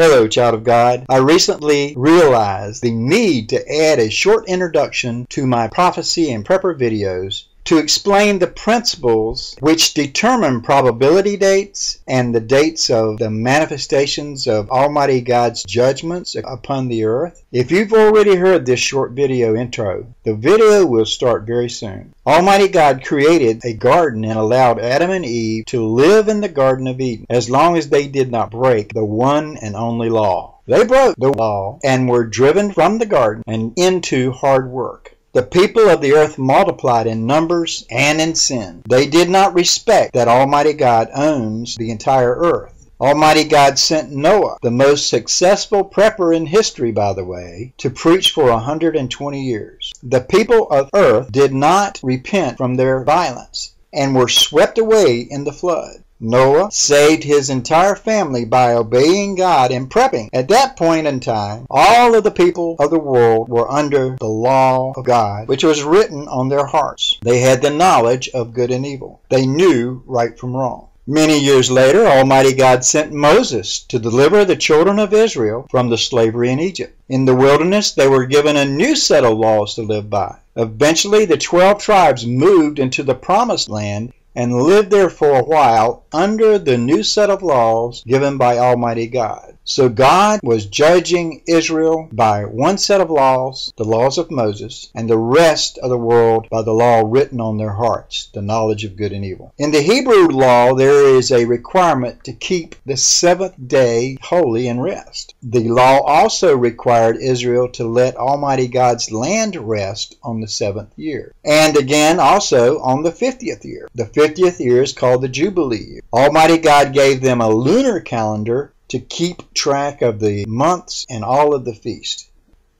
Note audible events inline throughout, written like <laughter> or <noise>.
Hello, child of God. I recently realized the need to add a short introduction to my prophecy and prepper videos to explain the principles which determine probability dates and the dates of the manifestations of Almighty God's judgments upon the earth. If you've already heard this short video intro, the video will start very soon. Almighty God created a garden and allowed Adam and Eve to live in the Garden of Eden as long as they did not break the one and only law. They broke the law and were driven from the garden and into hard work. The people of the earth multiplied in numbers and in sin. They did not respect that Almighty God owns the entire earth. Almighty God sent Noah, the most successful prepper in history, by the way, to preach for 120 years. The people of earth did not repent from their violence and were swept away in the flood. Noah saved his entire family by obeying God and prepping. At that point in time, all of the people of the world were under the law of God, which was written on their hearts. They had the knowledge of good and evil. They knew right from wrong. Many years later, Almighty God sent Moses to deliver the children of Israel from the slavery in Egypt. In the wilderness, they were given a new set of laws to live by. Eventually, the 12 tribes moved into the promised land and lived there for a while under the new set of laws given by Almighty God. So God was judging Israel by one set of laws, the laws of Moses, and the rest of the world by the law written on their hearts, the knowledge of good and evil. In the Hebrew law, there is a requirement to keep the seventh day holy and rest. The law also required Israel to let Almighty God's land rest on the seventh year, and again also on the fiftieth year. The fiftieth year is called the Jubilee. Almighty God gave them a lunar calendar to keep track of the months and all of the feast.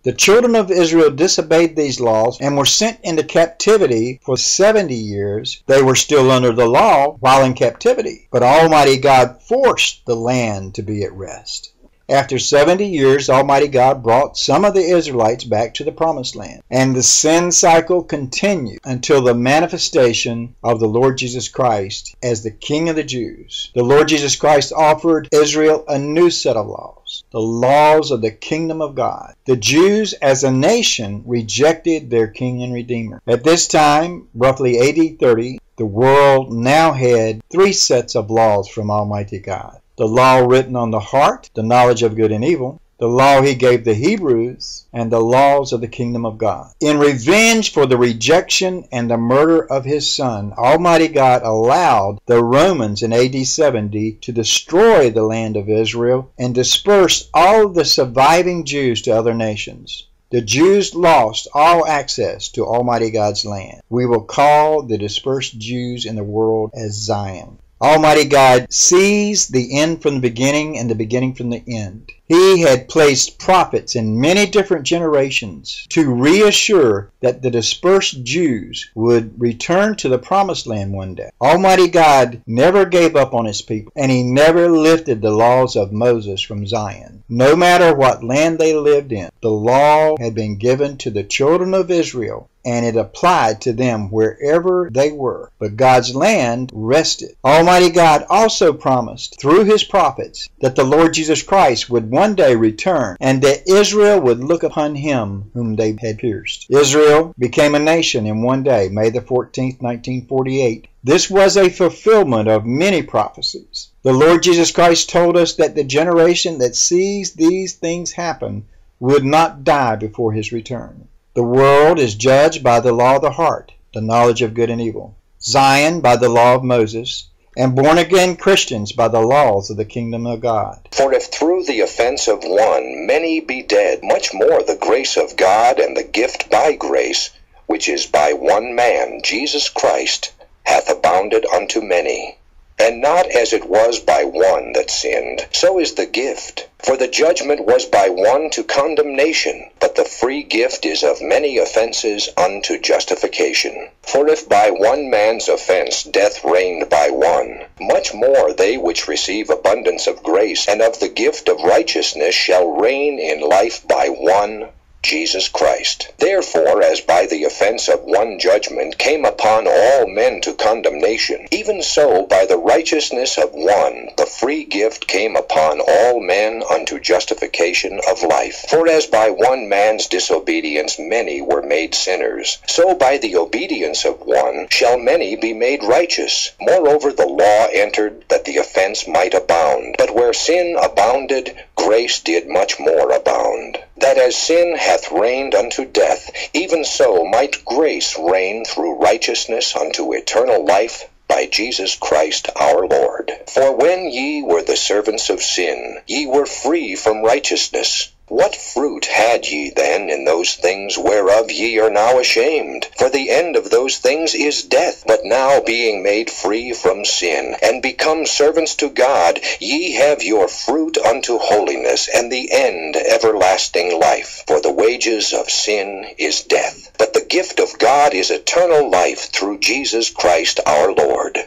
The children of Israel disobeyed these laws and were sent into captivity for 70 years. They were still under the law while in captivity, but Almighty God forced the land to be at rest. After 70 years, Almighty God brought some of the Israelites back to the Promised Land. And the sin cycle continued until the manifestation of the Lord Jesus Christ as the King of the Jews. The Lord Jesus Christ offered Israel a new set of laws, the laws of the kingdom of God. The Jews as a nation rejected their King and Redeemer. At this time, roughly AD 30, the world now had three sets of laws from Almighty God the law written on the heart, the knowledge of good and evil, the law he gave the Hebrews, and the laws of the kingdom of God. In revenge for the rejection and the murder of his son, Almighty God allowed the Romans in AD 70 to destroy the land of Israel and disperse all the surviving Jews to other nations. The Jews lost all access to Almighty God's land. We will call the dispersed Jews in the world as Zion. Almighty God sees the end from the beginning and the beginning from the end. He had placed prophets in many different generations to reassure that the dispersed Jews would return to the promised land one day. Almighty God never gave up on his people, and he never lifted the laws of Moses from Zion. No matter what land they lived in, the law had been given to the children of Israel and it applied to them wherever they were. But God's land rested. Almighty God also promised through his prophets that the Lord Jesus Christ would one day return and that Israel would look upon him whom they had pierced. Israel became a nation in one day, May the 14th, 1948. This was a fulfillment of many prophecies. The Lord Jesus Christ told us that the generation that sees these things happen would not die before his return. The world is judged by the law of the heart, the knowledge of good and evil. Zion by the law of Moses, and born again Christians by the laws of the kingdom of God. For if through the offense of one many be dead, much more the grace of God and the gift by grace, which is by one man, Jesus Christ, hath abounded unto many. And not as it was by one that sinned, so is the gift. For the judgment was by one to condemnation, but the free gift is of many offenses unto justification. For if by one man's offense death reigned by one, much more they which receive abundance of grace and of the gift of righteousness shall reign in life by one, Jesus Christ. Therefore, as by the offense of one judgment came upon all men to condemnation, even so by the righteousness of one the free gift came upon all men unto justification of life. For as by one man's disobedience many were made sinners, so by the obedience of one shall many be made righteous. Moreover, the law entered that the offense might abound. But where sin abounded, grace did much more abound that as sin hath reigned unto death, even so might grace reign through righteousness unto eternal life by Jesus Christ our Lord. For when ye were the servants of sin, ye were free from righteousness. What fruit had ye then in those things whereof ye are now ashamed? For the end of those things is death. But now being made free from sin, and become servants to God, ye have your fruit unto holiness, and the end everlasting life. For the wages of sin is death. But the gift of God is eternal life through Jesus Christ our Lord.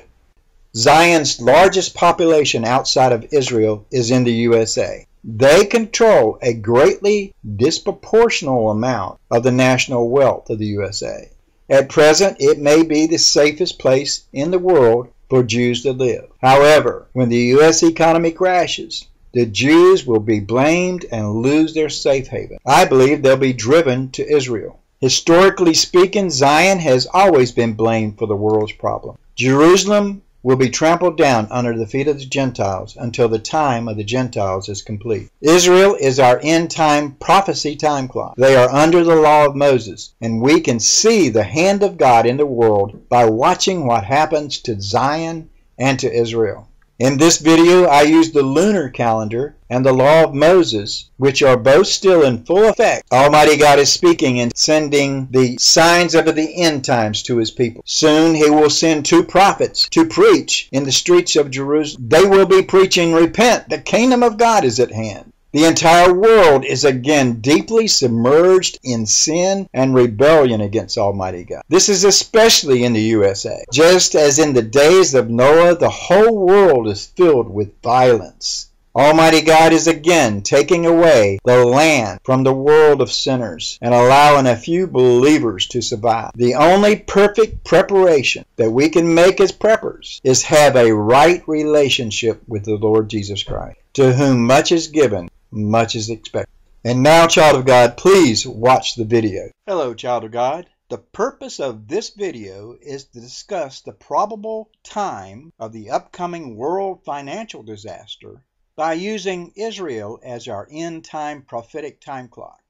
Zion's largest population outside of Israel is in the USA. They control a greatly disproportional amount of the national wealth of the USA. At present, it may be the safest place in the world for Jews to live. However, when the U.S. economy crashes, the Jews will be blamed and lose their safe haven. I believe they'll be driven to Israel. Historically speaking, Zion has always been blamed for the world's problem. Jerusalem will be trampled down under the feet of the Gentiles until the time of the Gentiles is complete. Israel is our end time prophecy time clock. They are under the law of Moses, and we can see the hand of God in the world by watching what happens to Zion and to Israel. In this video, I used the lunar calendar and the law of Moses, which are both still in full effect. Almighty God is speaking and sending the signs of the end times to his people. Soon he will send two prophets to preach in the streets of Jerusalem. They will be preaching, Repent, the kingdom of God is at hand. The entire world is again deeply submerged in sin and rebellion against Almighty God. This is especially in the USA. Just as in the days of Noah, the whole world is filled with violence. Almighty God is again taking away the land from the world of sinners and allowing a few believers to survive. The only perfect preparation that we can make as preppers is have a right relationship with the Lord Jesus Christ, to whom much is given, much as expected. And now, child of God, please watch the video. Hello, child of God. The purpose of this video is to discuss the probable time of the upcoming world financial disaster by using Israel as our end time prophetic time clock.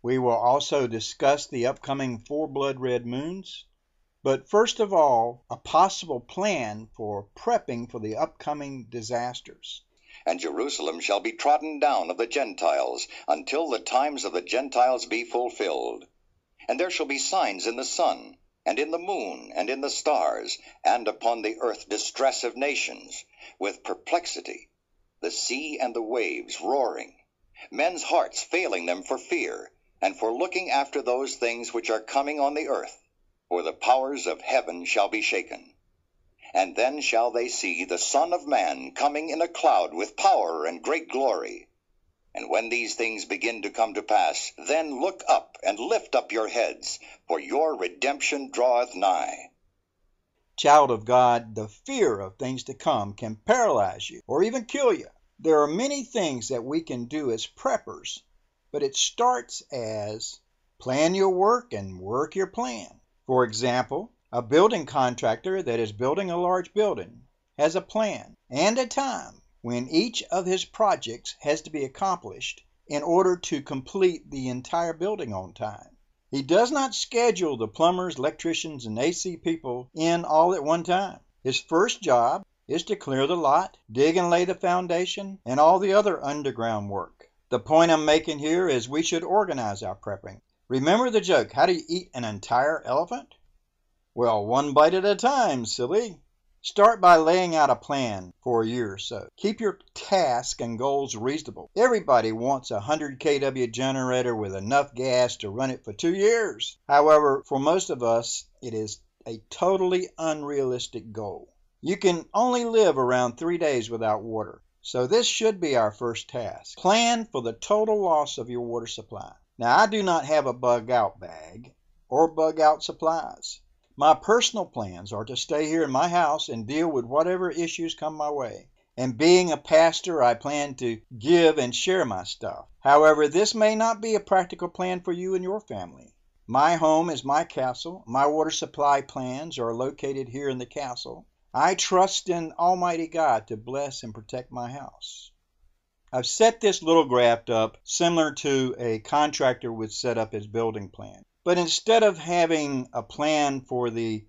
We will also discuss the upcoming four blood red moons, but first of all, a possible plan for prepping for the upcoming disasters and Jerusalem shall be trodden down of the Gentiles, until the times of the Gentiles be fulfilled. And there shall be signs in the sun, and in the moon, and in the stars, and upon the earth distress of nations, with perplexity, the sea and the waves roaring, men's hearts failing them for fear, and for looking after those things which are coming on the earth, for the powers of heaven shall be shaken. And then shall they see the Son of Man coming in a cloud with power and great glory. And when these things begin to come to pass, then look up and lift up your heads, for your redemption draweth nigh. Child of God, the fear of things to come can paralyze you or even kill you. There are many things that we can do as preppers, but it starts as plan your work and work your plan. For example, a building contractor that is building a large building has a plan and a time when each of his projects has to be accomplished in order to complete the entire building on time. He does not schedule the plumbers, electricians, and AC people in all at one time. His first job is to clear the lot, dig and lay the foundation, and all the other underground work. The point I'm making here is we should organize our prepping. Remember the joke, how do you eat an entire elephant? Well, one bite at a time, silly. Start by laying out a plan for a year or so. Keep your tasks and goals reasonable. Everybody wants a 100 kW generator with enough gas to run it for two years. However, for most of us, it is a totally unrealistic goal. You can only live around three days without water. So this should be our first task. Plan for the total loss of your water supply. Now, I do not have a bug out bag or bug out supplies. My personal plans are to stay here in my house and deal with whatever issues come my way. And being a pastor, I plan to give and share my stuff. However, this may not be a practical plan for you and your family. My home is my castle. My water supply plans are located here in the castle. I trust in Almighty God to bless and protect my house. I've set this little graph up similar to a contractor would set up his building plan. But instead of having a plan for the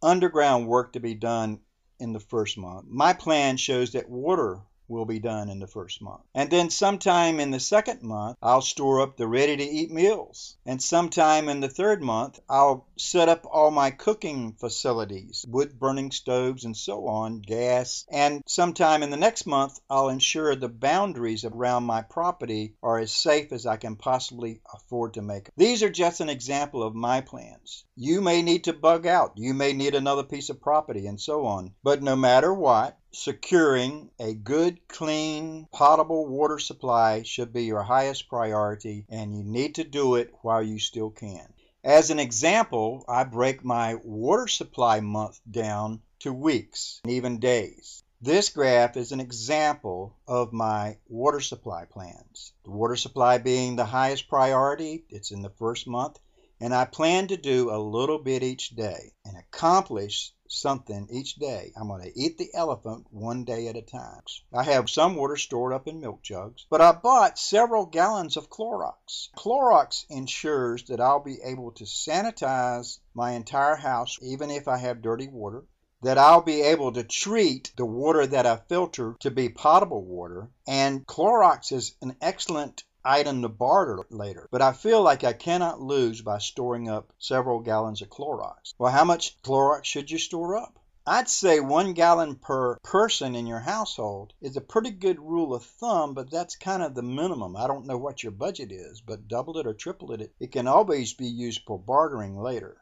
underground work to be done in the first month, my plan shows that water will be done in the first month. And then sometime in the second month, I'll store up the ready to eat meals. And sometime in the third month, I'll set up all my cooking facilities, wood burning stoves and so on, gas. And sometime in the next month, I'll ensure the boundaries around my property are as safe as I can possibly afford to make. These are just an example of my plans. You may need to bug out. You may need another piece of property and so on. But no matter what, Securing a good, clean, potable water supply should be your highest priority, and you need to do it while you still can. As an example, I break my water supply month down to weeks and even days. This graph is an example of my water supply plans. The water supply being the highest priority, it's in the first month, and I plan to do a little bit each day and accomplish something each day. I'm going to eat the elephant one day at a time. I have some water stored up in milk jugs, but I bought several gallons of Clorox. Clorox ensures that I'll be able to sanitize my entire house even if I have dirty water that I'll be able to treat the water that I filter to be potable water. And Clorox is an excellent item to barter later, but I feel like I cannot lose by storing up several gallons of Clorox. Well, how much Clorox should you store up? I'd say one gallon per person in your household is a pretty good rule of thumb, but that's kind of the minimum. I don't know what your budget is, but double it or triple it, it can always be used for bartering later.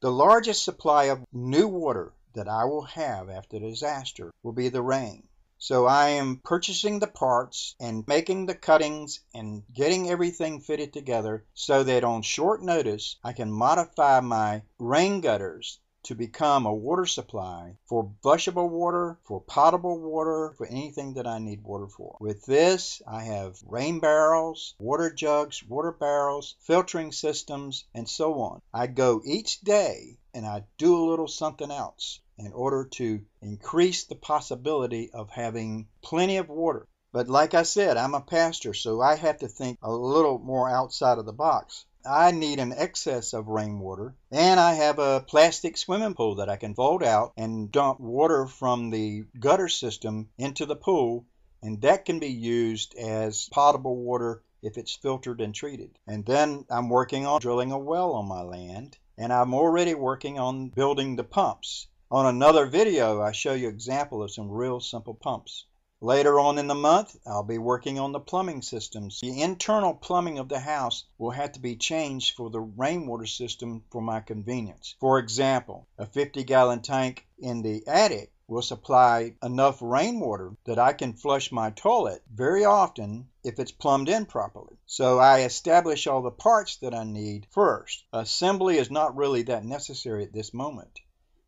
The largest supply of new water that I will have after disaster will be the rain. So I am purchasing the parts and making the cuttings and getting everything fitted together so that on short notice I can modify my rain gutters to become a water supply for flushable water, for potable water, for anything that I need water for. With this, I have rain barrels, water jugs, water barrels, filtering systems, and so on. I go each day and I do a little something else in order to increase the possibility of having plenty of water. But like I said, I'm a pastor, so I have to think a little more outside of the box. I need an excess of rainwater, and I have a plastic swimming pool that I can fold out and dump water from the gutter system into the pool, and that can be used as potable water if it's filtered and treated. And then I'm working on drilling a well on my land, and I'm already working on building the pumps. On another video, I show you example of some real simple pumps. Later on in the month, I'll be working on the plumbing systems. The internal plumbing of the house will have to be changed for the rainwater system for my convenience. For example, a 50 gallon tank in the attic will supply enough rainwater that I can flush my toilet very often if it's plumbed in properly. So I establish all the parts that I need first. Assembly is not really that necessary at this moment.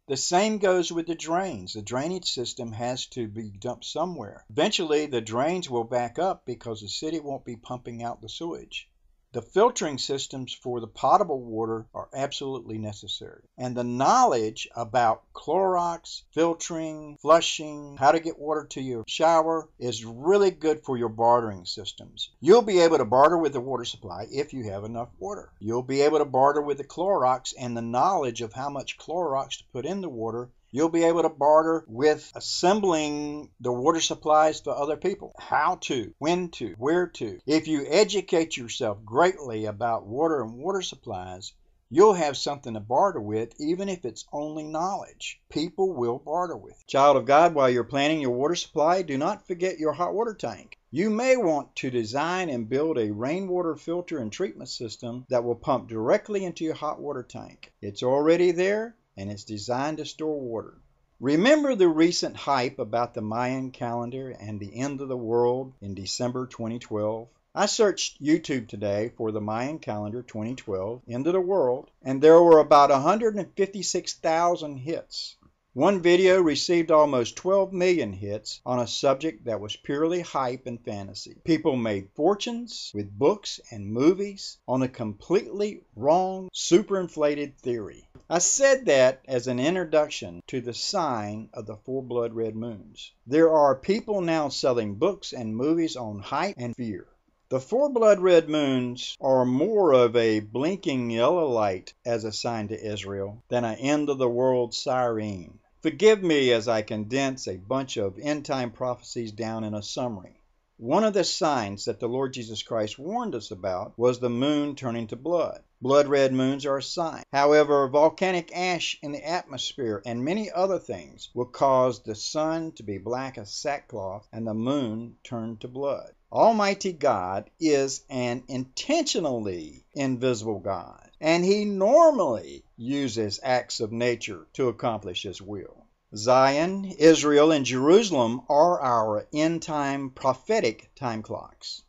The same goes with the drains. The drainage system has to be dumped somewhere. Eventually, the drains will back up because the city won't be pumping out the sewage. The filtering systems for the potable water are absolutely necessary. And the knowledge about Clorox, filtering, flushing, how to get water to your shower is really good for your bartering systems. You'll be able to barter with the water supply if you have enough water. You'll be able to barter with the Clorox and the knowledge of how much Clorox to put in the water You'll be able to barter with assembling the water supplies for other people. How to, when to, where to. If you educate yourself greatly about water and water supplies, You'll have something to barter with, even if it's only knowledge. People will barter with. Child of God, while you're planning your water supply, do not forget your hot water tank. You may want to design and build a rainwater filter and treatment system that will pump directly into your hot water tank. It's already there and it's designed to store water. Remember the recent hype about the Mayan calendar and the end of the world in December 2012? I searched YouTube today for the Mayan calendar 2012, end of the world, and there were about 156,000 hits. One video received almost 12 million hits on a subject that was purely hype and fantasy. People made fortunes with books and movies on a completely wrong, superinflated theory. I said that as an introduction to the sign of the four blood red moons. There are people now selling books and movies on hype and fear. The four blood red moons are more of a blinking yellow light as a sign to Israel than an end of the world siren. Forgive me as I condense a bunch of end time prophecies down in a summary. One of the signs that the Lord Jesus Christ warned us about was the moon turning to blood. Blood red moons are a sign. However, volcanic ash in the atmosphere and many other things will cause the sun to be black as sackcloth and the moon turn to blood. Almighty God is an intentionally invisible God, and He normally uses acts of nature to accomplish His will. Zion, Israel, and Jerusalem are our end time prophetic time clocks.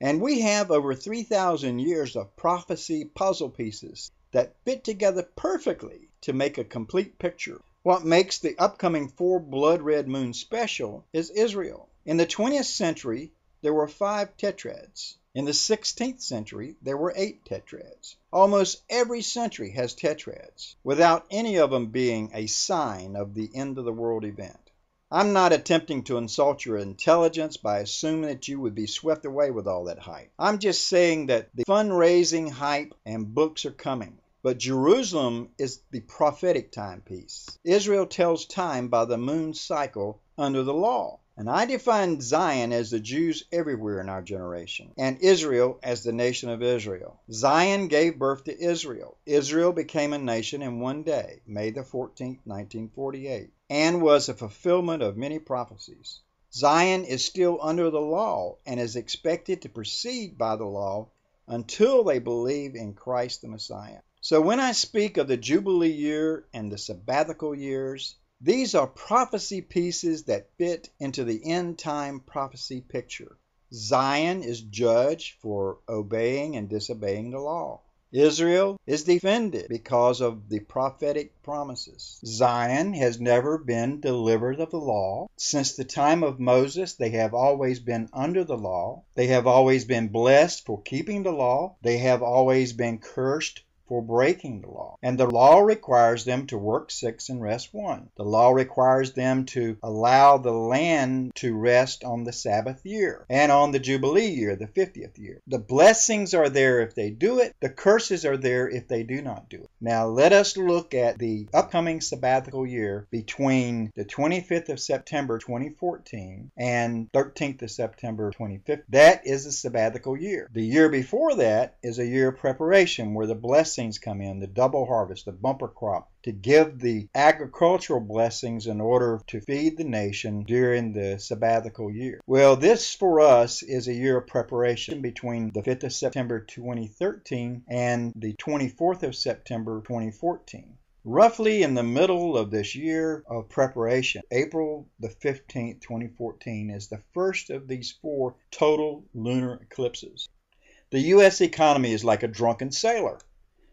And we have over 3,000 years of prophecy puzzle pieces that fit together perfectly to make a complete picture. What makes the upcoming four blood red moon special is Israel. In the 20th century, there were five tetrads. In the 16th century, there were eight tetrads. Almost every century has tetrads, without any of them being a sign of the end of the world event. I'm not attempting to insult your intelligence by assuming that you would be swept away with all that hype. I'm just saying that the fundraising hype and books are coming. But Jerusalem is the prophetic timepiece. Israel tells time by the moon cycle under the law. And I define Zion as the Jews everywhere in our generation, and Israel as the nation of Israel. Zion gave birth to Israel. Israel became a nation in one day, May the 14th, 1948, and was a fulfillment of many prophecies. Zion is still under the law and is expected to proceed by the law until they believe in Christ the Messiah. So when I speak of the Jubilee year and the sabbatical years, these are prophecy pieces that fit into the end time prophecy picture. Zion is judged for obeying and disobeying the law. Israel is defended because of the prophetic promises. Zion has never been delivered of the law. Since the time of Moses, they have always been under the law. They have always been blessed for keeping the law. They have always been cursed for breaking the law. And the law requires them to work six and rest one. The law requires them to allow the land to rest on the Sabbath year and on the Jubilee year, the 50th year. The blessings are there if they do it, the curses are there if they do not do it. Now let us look at the upcoming sabbatical year between the 25th of September 2014 and 13th of September 2015. That is a sabbatical year. The year before that is a year of preparation where the blessings blessings come in, the double harvest, the bumper crop, to give the agricultural blessings in order to feed the nation during the sabbatical year. Well, this for us is a year of preparation between the 5th of September 2013 and the 24th of September 2014. Roughly in the middle of this year of preparation, April the 15th, 2014, is the first of these four total lunar eclipses. The U.S. economy is like a drunken sailor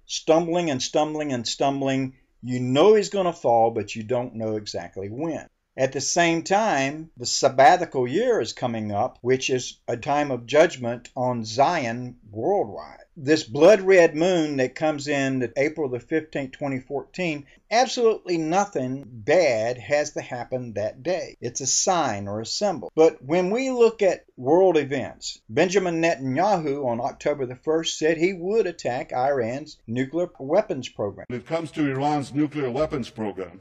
stumbling and stumbling and stumbling. You know he's going to fall, but you don't know exactly when. At the same time, the sabbatical year is coming up, which is a time of judgment on Zion worldwide this blood red moon that comes in April the 15th, 2014, absolutely nothing bad has to happen that day. It's a sign or a symbol. But when we look at world events, Benjamin Netanyahu on October the 1st said he would attack Iran's nuclear weapons program. When it comes to Iran's nuclear weapons program,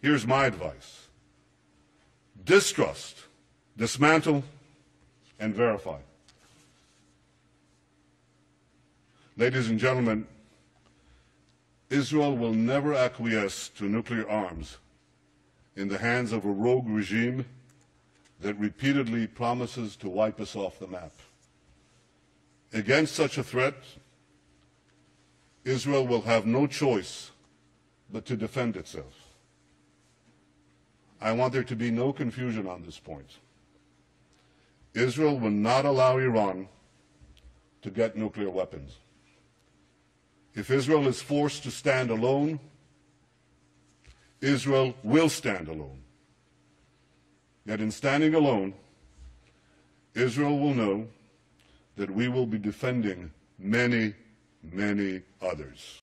here's my advice distrust, dismantle, and verify. Ladies and gentlemen, Israel will never acquiesce to nuclear arms in the hands of a rogue regime that repeatedly promises to wipe us off the map. Against such a threat, Israel will have no choice but to defend itself. I want there to be no confusion on this point. Israel will not allow Iran to get nuclear weapons. If Israel is forced to stand alone, Israel will stand alone. Yet in standing alone, Israel will know that we will be defending many, many others.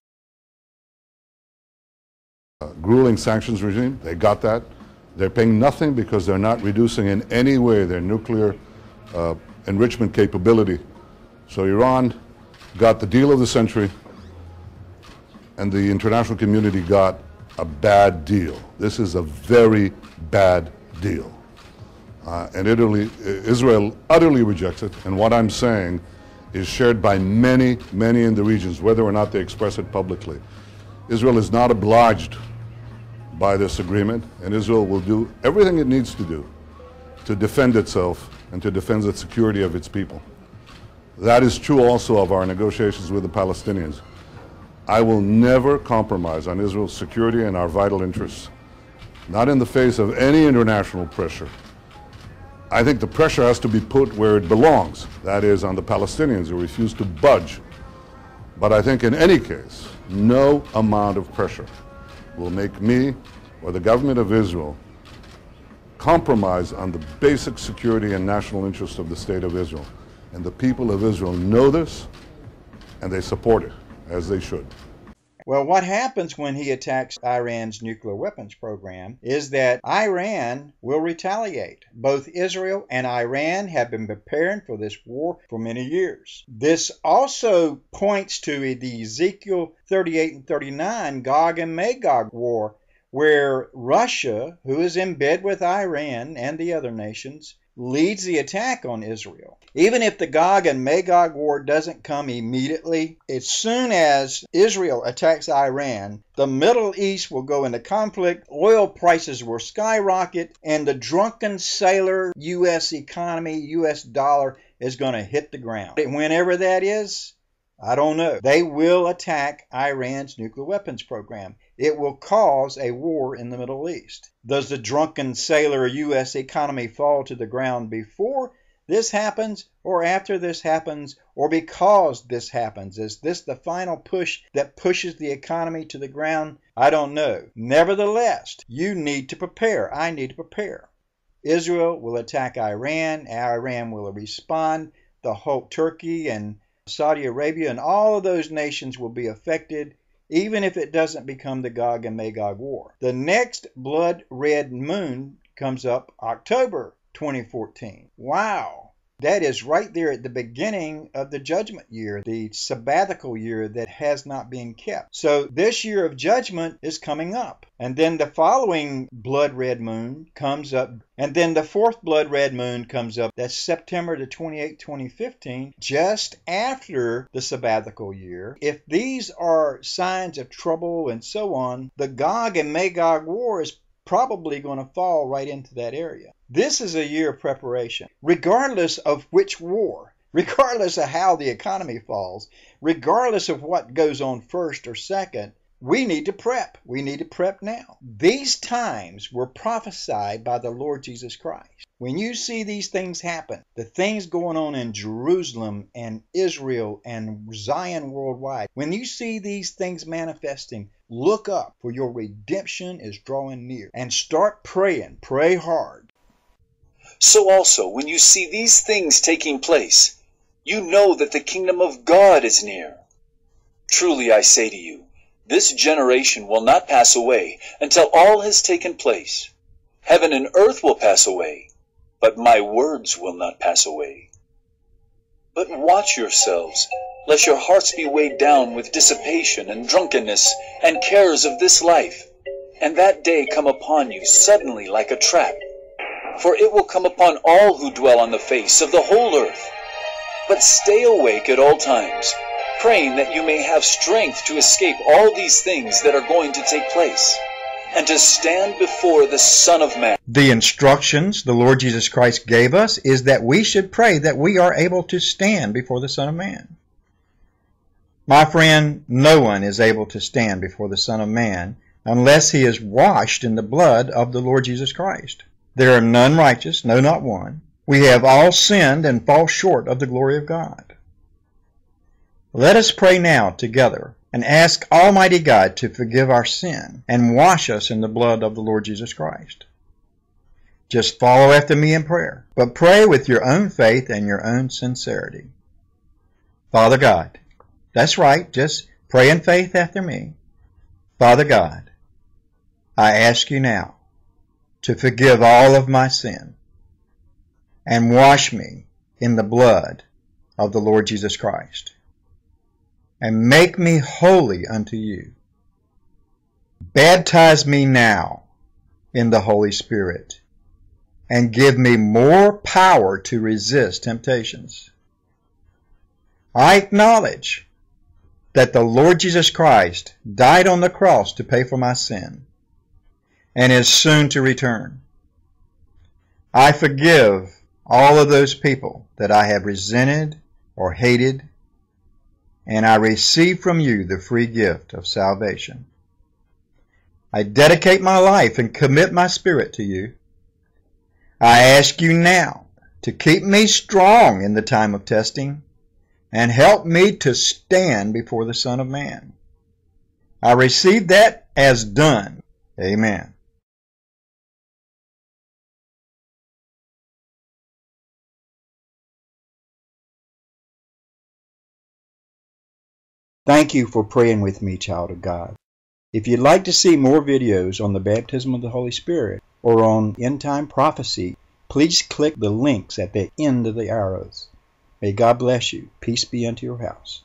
Uh, grueling sanctions regime, they got that. They're paying nothing because they're not reducing in any way their nuclear uh, enrichment capability. So Iran got the deal of the century, and the international community got a bad deal. This is a very bad deal. Uh, and Italy, Israel utterly rejects it, and what I'm saying is shared by many, many in the regions, whether or not they express it publicly. Israel is not obliged by this agreement, and Israel will do everything it needs to do to defend itself and to defend the security of its people. That is true also of our negotiations with the Palestinians. I will never compromise on Israel's security and our vital interests, not in the face of any international pressure. I think the pressure has to be put where it belongs, that is, on the Palestinians who refuse to budge. But I think in any case, no amount of pressure will make me or the government of Israel compromise on the basic security and national interests of the state of Israel. And the people of Israel know this, and they support it as they should. Well, what happens when he attacks Iran's nuclear weapons program is that Iran will retaliate. Both Israel and Iran have been preparing for this war for many years. This also points to the Ezekiel 38 and 39 Gog and Magog war, where Russia, who is in bed with Iran and the other nations, leads the attack on Israel. Even if the Gog and Magog war doesn't come immediately, as soon as Israel attacks Iran, the Middle East will go into conflict, oil prices will skyrocket, and the drunken sailor U.S. economy, U.S. dollar is going to hit the ground. Whenever that is, I don't know. They will attack Iran's nuclear weapons program. It will cause a war in the Middle East. Does the drunken sailor U.S. economy fall to the ground before this happens, or after this happens, or because this happens? Is this the final push that pushes the economy to the ground? I don't know. Nevertheless, you need to prepare. I need to prepare. Israel will attack Iran. Iran will respond. The whole Turkey and Saudi Arabia and all of those nations will be affected, even if it doesn't become the Gog and Magog war. The next blood red moon comes up October 2014. Wow. That is right there at the beginning of the judgment year, the sabbatical year that has not been kept. So this year of judgment is coming up. And then the following blood red moon comes up. And then the fourth blood red moon comes up. That's September the 28th, 2015, just after the sabbatical year. If these are signs of trouble and so on, the Gog and Magog war is probably going to fall right into that area. This is a year of preparation, regardless of which war, <laughs> regardless of how the economy falls, regardless of what goes on first or second. We need to prep. We need to prep now. These times were prophesied by the Lord Jesus Christ. When you see these things happen, the things going on in Jerusalem and Israel and Zion worldwide, when you see these things manifesting, look up, for your redemption is drawing near. And start praying. Pray hard. So also, when you see these things taking place, you know that the kingdom of God is near. Truly I say to you, this generation will not pass away until all has taken place. Heaven and earth will pass away, but my words will not pass away. But watch yourselves, lest your hearts be weighed down with dissipation and drunkenness and cares of this life, and that day come upon you suddenly like a trap. For it will come upon all who dwell on the face of the whole earth. But stay awake at all times praying that you may have strength to escape all these things that are going to take place and to stand before the Son of Man. The instructions the Lord Jesus Christ gave us is that we should pray that we are able to stand before the Son of Man. My friend, no one is able to stand before the Son of Man unless he is washed in the blood of the Lord Jesus Christ. There are none righteous, no, not one. We have all sinned and fall short of the glory of God. Let us pray now together and ask Almighty God to forgive our sin and wash us in the blood of the Lord Jesus Christ. Just follow after me in prayer, but pray with your own faith and your own sincerity. Father God, that's right, just pray in faith after me. Father God, I ask you now to forgive all of my sin and wash me in the blood of the Lord Jesus Christ and make me holy unto you. Baptize me now in the Holy Spirit and give me more power to resist temptations. I acknowledge that the Lord Jesus Christ died on the cross to pay for my sin and is soon to return. I forgive all of those people that I have resented or hated and I receive from you the free gift of salvation. I dedicate my life and commit my spirit to you. I ask you now to keep me strong in the time of testing and help me to stand before the Son of Man. I receive that as done. Amen. Thank you for praying with me, child of God. If you'd like to see more videos on the baptism of the Holy Spirit or on end time prophecy, please click the links at the end of the arrows. May God bless you. Peace be unto your house.